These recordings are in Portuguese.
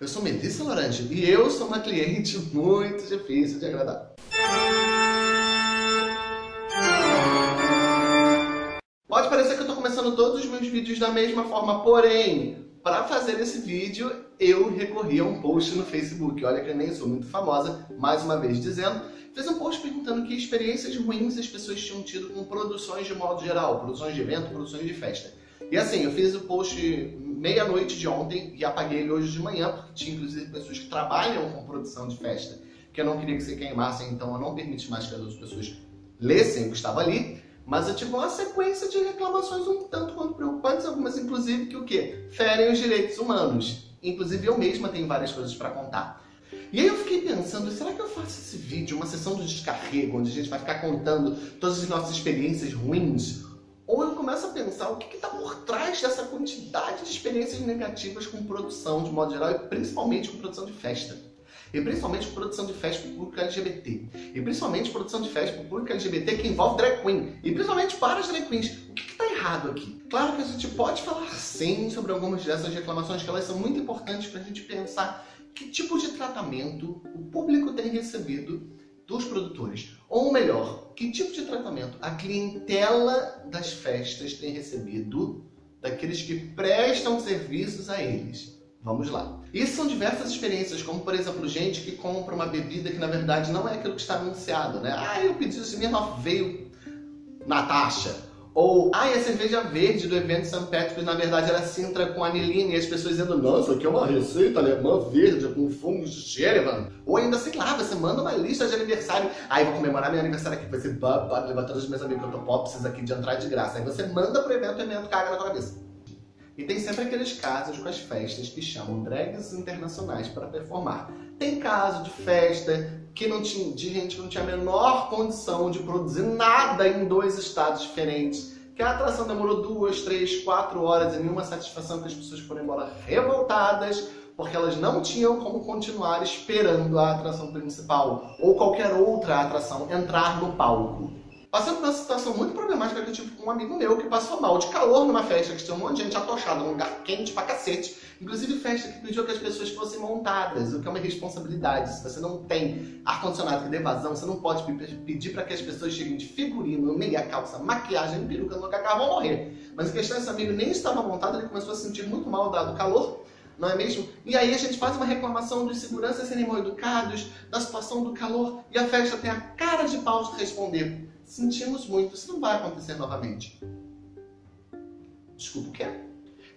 Eu sou Melissa Laranja e eu sou uma cliente muito difícil de agradar. Pode parecer que eu estou começando todos os meus vídeos da mesma forma, porém, para fazer esse vídeo, eu recorri a um post no Facebook. Olha que eu nem sou muito famosa, mais uma vez dizendo. Fiz um post perguntando que experiências ruins as pessoas tinham tido com produções de modo geral, produções de evento, produções de festa. E assim, eu fiz o post meia-noite de ontem e apaguei ele hoje de manhã, porque tinha inclusive pessoas que trabalham com produção de festa, que eu não queria que se queimassem, então eu não permiti mais que as outras pessoas lessem o que estava ali. Mas eu tive uma sequência de reclamações um tanto quanto preocupantes, algumas inclusive que o quê? Ferem os direitos humanos. Inclusive eu mesma tenho várias coisas para contar. E aí eu fiquei pensando, será que eu faço esse vídeo, uma sessão de descarrego, onde a gente vai ficar contando todas as nossas experiências ruins? Ou eu começo a pensar o que está por trás dessa quantidade de experiências negativas com produção, de modo geral, e principalmente com produção de festa. E principalmente produção de festa para o público LGBT. E principalmente produção de festa para o público LGBT que envolve drag queen. E principalmente para as drag queens. O que está errado aqui? Claro que a gente pode falar sim sobre algumas dessas reclamações, que elas são muito importantes para a gente pensar que tipo de tratamento o público tem recebido dos produtores. Ou melhor, que tipo de tratamento a clientela das festas tem recebido daqueles que prestam serviços a eles. Vamos lá. Isso são diversas experiências, como por exemplo, gente que compra uma bebida que na verdade não é aquilo que está anunciado, né? Ah, eu pedi o Smirnoff, veio Natasha. Ou, ah, a cerveja verde do evento St. Patrick's, na verdade, era Sintra com anilina, e as pessoas dizendo, nossa, aqui é uma receita alemã verde com fungos de Sherevan. Ou ainda, sei lá, você manda uma lista de aniversário. Aí, vou comemorar meu aniversário aqui, você levar todos os meus amigos aqui de entrar de graça. Aí você manda pro evento, o evento caga na tua cabeça. E tem sempre aqueles casos com as festas que chamam drags internacionais para performar. Tem caso de festa que não tinha, de gente que não tinha a menor condição de produzir nada em dois estados diferentes. Que a atração demorou duas, três, quatro horas e nenhuma satisfação que as pessoas foram embora revoltadas porque elas não tinham como continuar esperando a atração principal ou qualquer outra atração entrar no palco. Passando por uma situação muito problemática que eu tive com um amigo meu que passou mal de calor numa festa, que tinha um monte de gente atochada num lugar quente pra cacete. Inclusive festa que pediu que as pessoas fossem montadas, o que é uma responsabilidade. Se você não tem ar-condicionado que dê vazão, você não pode pedir para que as pessoas cheguem de figurino, meia calça, maquiagem, peruca no carro, vão morrer. Mas a questão é esse amigo nem estava montado, ele começou a se sentir muito mal dado calor não é mesmo? E aí a gente faz uma reclamação dos seguranças serem mal educados, da situação do calor, e a festa tem a cara de pau de responder. Sentimos muito, isso não vai acontecer novamente. Desculpa, o quê?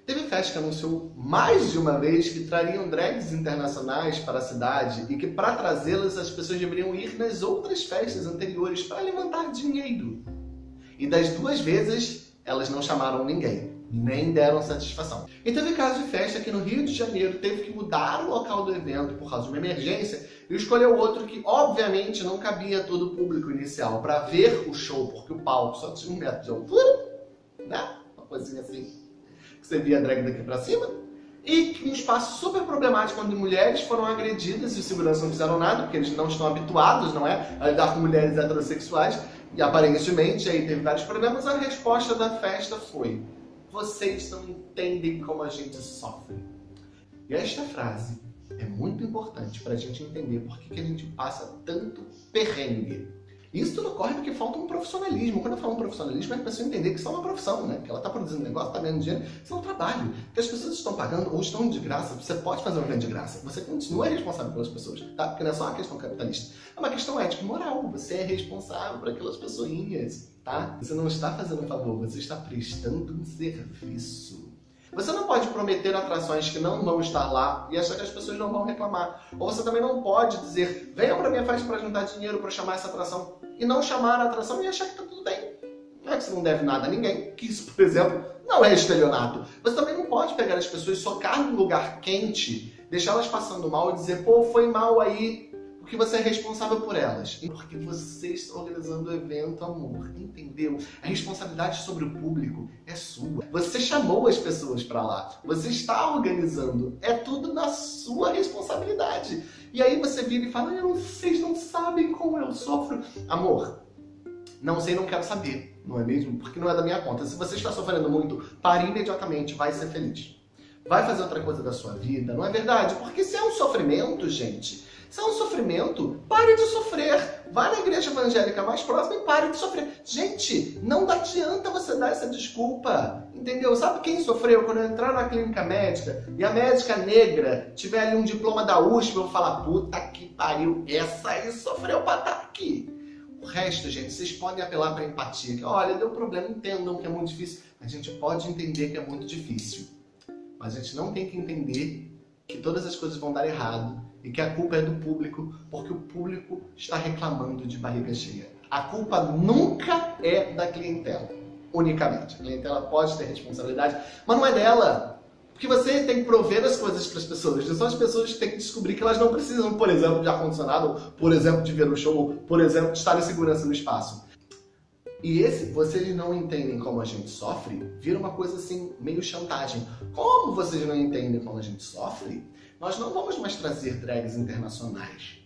Teve festa que anunciou mais de uma vez que trariam drags internacionais para a cidade e que para trazê-las as pessoas deveriam ir nas outras festas anteriores para levantar dinheiro. E das duas vezes, elas não chamaram ninguém nem deram satisfação. E teve caso de festa que no Rio de Janeiro teve que mudar o local do evento por causa de uma emergência e escolheu outro que, obviamente, não cabia todo o público inicial para ver o show, porque o palco só tinha um metro de altura, né? Uma coisinha assim, que você via a drag daqui para cima. E um espaço super problemático onde mulheres foram agredidas e os seguranças não fizeram nada, porque eles não estão habituados, não é? A lidar com mulheres heterossexuais. E aparentemente aí teve vários problemas. A resposta da festa foi: vocês não entendem como a gente sofre. E esta frase é muito importante para a gente entender por que, que a gente passa tanto perrengue. Isso tudo ocorre porque falta um profissionalismo. Quando eu falo um profissionalismo, é a pessoa entender que isso é uma profissão, né? Que ela está produzindo negócio, está ganhando dinheiro, isso é um trabalho. Que as pessoas estão pagando ou estão de graça. Você pode fazer um evento de graça. Você continua responsável pelas pessoas, tá? Porque não é só uma questão capitalista. É uma questão ética e moral. Você é responsável por aquelas pessoinhas tá? Você não está fazendo um favor, você está prestando um serviço. Você não pode prometer atrações que não vão estar lá e achar que as pessoas não vão reclamar. Ou você também não pode dizer, venha para minha festa para juntar dinheiro para chamar essa atração e não chamar a atração e achar que está tudo bem. Não é que você não deve nada a ninguém, que isso, por exemplo, não é estelionato. Você também não pode pegar as pessoas, socar num lugar quente, deixá-las passando mal e dizer, pô, foi mal aí, porque você é responsável por elas. Porque você está organizando o evento, amor. Entendeu? A responsabilidade sobre o público é sua. Você chamou as pessoas para lá. Você está organizando. É tudo na sua responsabilidade. E aí você vira e fala: eu, vocês não sabem como eu sofro. Amor, não sei, não quero saber. Não é mesmo? Porque não é da minha conta. Se você está sofrendo muito, pare imediatamente, vai ser feliz. vai fazer outra coisa da sua vida, não é verdade? Porque se é um sofrimento, gente, se é um sofrimento, pare de sofrer. Vá na igreja evangélica mais próxima e pare de sofrer. Gente, não adianta você dar essa desculpa. Entendeu? Sabe quem sofreu quando entrar na clínica médica e a médica negra tiver ali um diploma da USP, eu falar, puta que pariu, essa aí sofreu pra estar aqui. O resto, gente, vocês podem apelar para empatia. Que, olha, deu problema, entendam que é muito difícil. A gente pode entender que é muito difícil. Mas a gente não tem que entender que todas as coisas vão dar errado e que a culpa é do público, porque o público está reclamando de barriga cheia. A culpa nunca é da clientela, unicamente. A clientela pode ter responsabilidade, mas não é dela. Porque você tem que prover as coisas para as pessoas. São as pessoas que têm que descobrir que elas não precisam, por exemplo, de ar-condicionado, por exemplo, de ver um show, por exemplo, de estar em segurança no espaço. E esse, vocês não entendem como a gente sofre, vira uma coisa assim, meio chantagem. Como vocês não entendem como a gente sofre, nós não vamos mais trazer drags internacionais.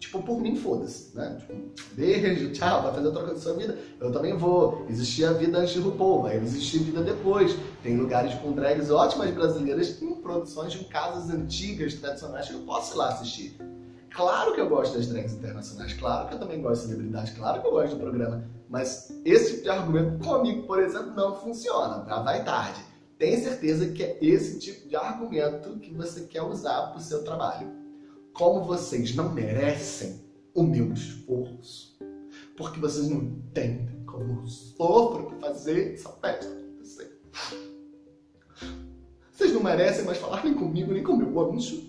Tipo, por mim, foda-se, né? Tipo, beijo, tchau, vai fazer outra coisa da sua vida. Eu também vou. Existia a vida antes do povo, vai existir vida depois. Tem lugares com drags ótimas brasileiras em produções de casas antigas, tradicionais, que eu posso ir lá assistir. Claro que eu gosto das drags internacionais, claro que eu também gosto de celebridade, claro que eu gosto do programa. Mas esse tipo de argumento comigo, por exemplo, não funciona. Já vai tarde. Tenha certeza que é esse tipo de argumento que você quer usar para o seu trabalho. Como vocês não merecem o meu esforço, porque vocês não entendem como eu sofro para fazer essa festa acontecer. Vocês não merecem mais falar nem comigo, nem com meu anjo.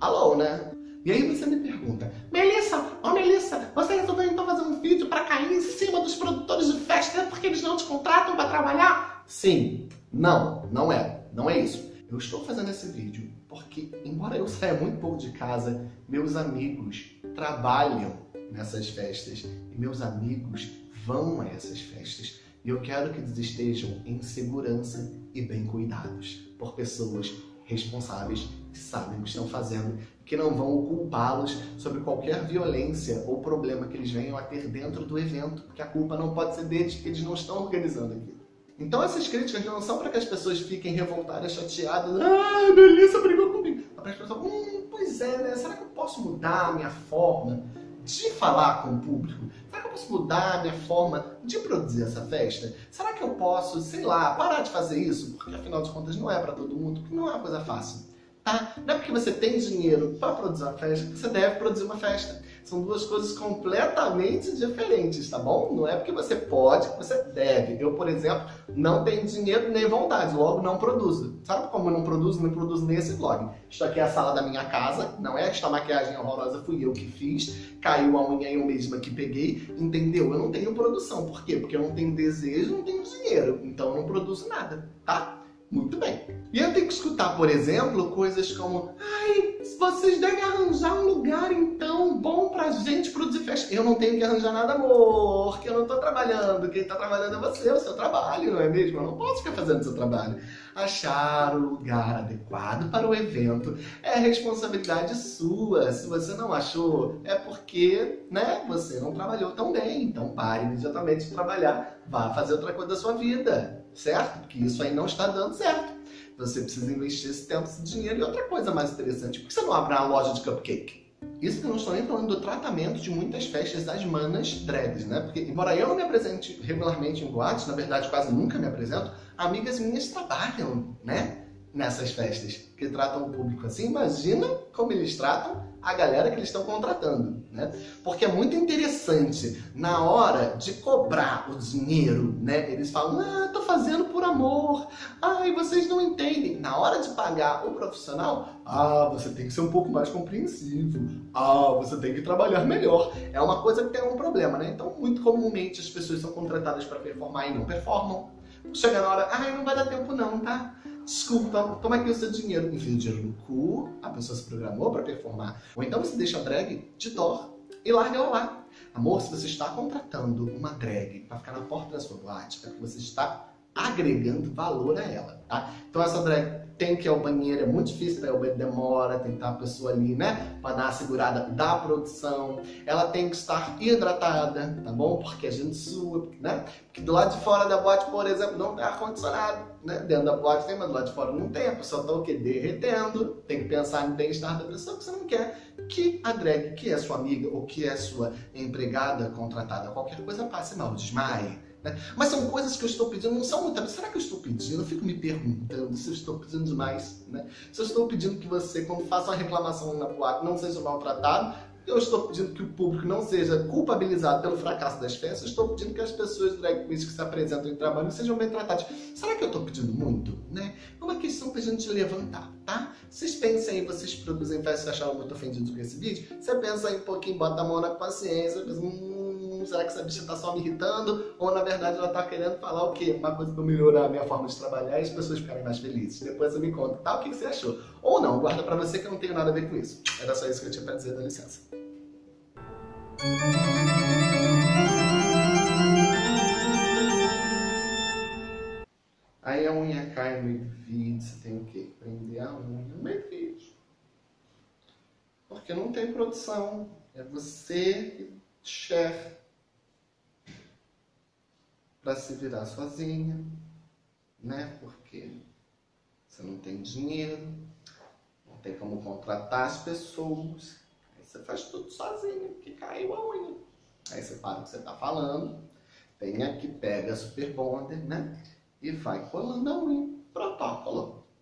Alô, né? E aí você me pergunta, Melissa, ó oh Melissa, você resolveu então fazer um vídeo para cair em cima dos produtores de festa porque eles não te contratam para trabalhar? Sim, não, não é, não é isso. Eu estou fazendo esse vídeo porque, embora eu saia muito pouco de casa, meus amigos trabalham nessas festas e meus amigos vão a essas festas. E eu quero que eles estejam em segurança e bem cuidados por pessoas responsáveis que sabem o que estão fazendo que não vão culpá-los sobre qualquer violência ou problema que eles venham a ter dentro do evento, porque a culpa não pode ser deles, porque eles não estão organizando aquilo. Então essas críticas não são para que as pessoas fiquem revoltadas, chateadas, ah, Melissa brigou comigo. É para as pessoas, hum, pois é, né? Será que eu posso mudar a minha forma de falar com o público? Será que eu posso mudar a minha forma de produzir essa festa? Será que eu posso, sei lá, parar de fazer isso? Porque afinal de contas não é para todo mundo, porque não é uma coisa fácil. Tá? Não é porque você tem dinheiro para produzir uma festa que você deve produzir uma festa. São duas coisas completamente diferentes, tá bom? Não é porque você pode que você deve. Eu, por exemplo, não tenho dinheiro nem vontade, logo não produzo. Sabe como eu não produzo? Não produzo nesse vlog. Isto aqui é a sala da minha casa, não é? Esta maquiagem horrorosa fui eu que fiz, caiu a unha eu mesma que peguei, entendeu? Eu não tenho produção. Por quê? Porque eu não tenho desejo, não tenho dinheiro. Então eu não produzo nada, tá? Muito bem. E eu tenho que escutar, por exemplo, coisas como Ai, vocês devem arranjar um lugar, então, bom pra gente produzir festa. Eu não tenho que arranjar nada, amor, que eu não tô trabalhando. Quem tá trabalhando é você, é o seu trabalho, não é mesmo? Eu não posso ficar fazendo o seu trabalho. Achar o lugar adequado para o evento é responsabilidade sua. Se você não achou, é porque, né, você não trabalhou tão bem. Então pare imediatamente de trabalhar, vá fazer outra coisa da sua vida certo? Porque isso aí não está dando certo. Você precisa investir esse tempo, esse dinheiro. E outra coisa mais interessante, por que você não abre uma loja de cupcake? Isso que eu não estou nem falando do tratamento de muitas festas das manas drags, né? Porque, embora eu não me apresente regularmente em boates, na verdade quase nunca me apresento, amigas minhas trabalham, né? Nessas festas, que tratam o público assim. Imagina como eles tratam a galera que eles estão contratando, né? Porque é muito interessante, na hora de cobrar o dinheiro, né? Eles falam, ah, tô fazendo por amor, ai, vocês não entendem. Na hora de pagar o profissional, ah, você tem que ser um pouco mais compreensivo, ah, você tem que trabalhar melhor. É uma coisa que tem um problema, né? Então, muito comumente as pessoas são contratadas para performar e não performam. Chega na hora, ai, não vai dar tempo não, tá? Desculpa, toma aqui o seu dinheiro. Enfia o dinheiro no cu, a pessoa se programou para performar. Ou então você deixa a drag de dó e larga ela lá. Amor, se você está contratando uma drag para ficar na porta da sua boate, é porque você está agregando valor a ela, tá? Então essa drag tem que ir ao banheiro, é muito difícil para ir ao banheiro, demora, tem que estar a pessoa ali, né? Para dar a segurada da produção. Ela tem que estar hidratada, tá bom? Porque a gente sua, né? Porque do lado de fora da boate, por exemplo, não tem ar-condicionado, né? Dentro da boate tem, mas do lado de fora não tem. A pessoa tá o quê? Derretendo. Tem que pensar no bem-estar da pessoa, porque você não quer que a drag, que é sua amiga ou que é sua empregada, contratada, qualquer coisa, passe mal, desmaie né? Mas são coisas que eu estou pedindo, não são muitas. Será que eu estou pedindo? Eu fico me perguntando se eu estou pedindo demais. Né? Se eu estou pedindo que você, quando faça uma reclamação na boate, não seja maltratado, eu estou pedindo que o público não seja culpabilizado pelo fracasso das festas, eu estou pedindo que as pessoas drag queens que se apresentam em trabalho sejam bem tratadas. Será que eu estou pedindo muito? Né? É uma questão para a gente levantar, tá? Vocês pensem aí, vocês produzem festas acharam muito ofendidos com esse vídeo? Você pensa aí um pouquinho, bota a mão na paciência, pensa, hum, será que essa bicha está só me irritando? Ou na verdade ela está querendo falar o quê? Uma coisa para melhorar a minha forma de trabalhar e as pessoas ficarem mais felizes. Depois você me conta, tá? O que você achou? Ou não, guarda para você que eu não tenho nada a ver com isso. Era só isso que eu tinha para dizer, dá licença. Aí a unha cai no meio do vídeo, você tem o quê? Prender a unha no meio do vídeo. Porque não tem produção. É você chefe para se virar sozinha, né? Porque você não tem dinheiro, não tem como contratar as pessoas, aí você faz tudo sozinho, que caiu a unha. Aí você para o que você está falando, vem aqui, pega a Super Bonder, né? E vai colando a unha. Protocolo.